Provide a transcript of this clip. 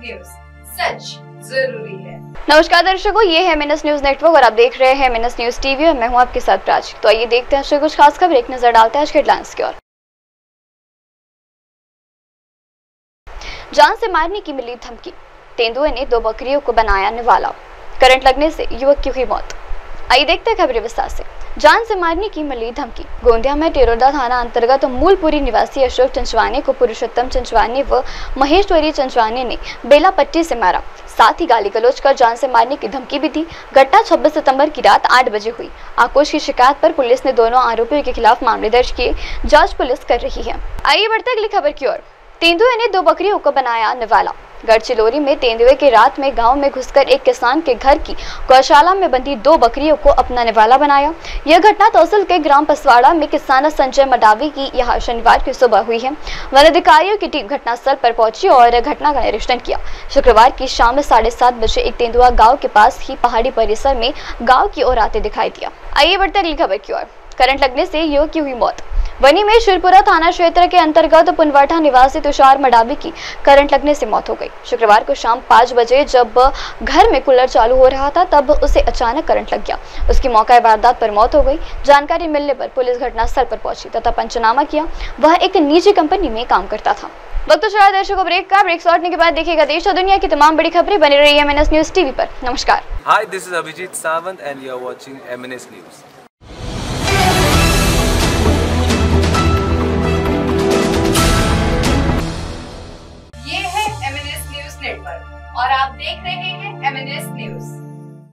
News सच ज़रूरी है। नमस्कार दर्शकों, ये है मिनस न्यूज़ नेटवर्क और आप देख रहे हैं मिनस न्यूज़ टीवी और मैं हूँ आपके साथ प्राची तो आइए देखते हैं कुछ खास खबर। एक नज़र डालते हैं आज के हेडलाइंस की ओर। जान से मारने की मिली धमकी। तेंदुए ने दो बकरियों को बनाया निवाला। करंट लगने से युवक की हुई मौत। आइए देखते हैं खबरें विस्तार से। जान से मारने की मिली धमकी। गोंदिया में टेरोदा थाना अंतर्गत मूलपुरी निवासी अशोक चंचवानी को पुरुषोत्तम चंचवानी व महेश्वरी चंचवानी ने बेला पट्टी से मारा। साथ ही गाली गलोच कर जान से मारने की धमकी भी दी। घटना 26 सितंबर की रात आठ बजे हुई। आक्रोश की शिकायत पर पुलिस ने दोनों आरोपियों के खिलाफ मामले दर्ज किए। जाँच पुलिस कर रही है। आइए बढ़ते अगली खबर की ओर। तेंदुए ने दो बकरियों को बनाया निवाला। गढ़चिलौरी में तेंदुए की रात में गाँव में घुसकर एक किसान के घर की गौशाला में बंधी दो बकरियों को अपना निवाला बनाया। यह घटना तौसल के ग्राम पसवाड़ा में किसान संजय मडावी की यहाँ शनिवार की सुबह हुई है। वन अधिकारियों की टीम घटनास्थल पर पहुँची और घटना का निरीक्षण किया। शुक्रवार की शाम में साढ़े सात बजे एक तेंदुआ गाँव के पास ही पहाड़ी परिसर में गाँव की ओर आते दिखाई दिया। आइए बढ़ते अगली खबर की ओर। करंट लगने से युवक की हुई मौत। वनी में शिवपुरा थाना क्षेत्र के अंतर्गत पुनवाठा निवासी तुषार मडावी की करंट लगने से मौत हो गई। शुक्रवार को शाम पाँच बजे जब घर में कूलर चालू हो रहा था तब उसे अचानक करंट लग गया। उसकी मौका वारदात पर मौत हो गई। जानकारी मिलने पर पुलिस घटनास्थल पर पहुँची तथा पंचनामा किया। वह एक निजी कंपनी में काम करता था। वक्त चला दर्शकों ब्रेक का। ब्रेक लौटने के बाद देखिएगा देश और दुनिया की तमाम बड़ी खबरें। बनी रही है एमएनएस न्यूज़ टीवी पर। नमस्कार। Hi, this is Abhijit Sawant and you are watching MNS News. और आप देख रहे हैं एमएनएस न्यूज़